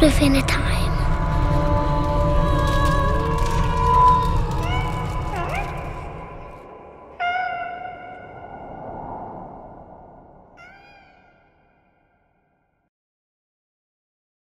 befindet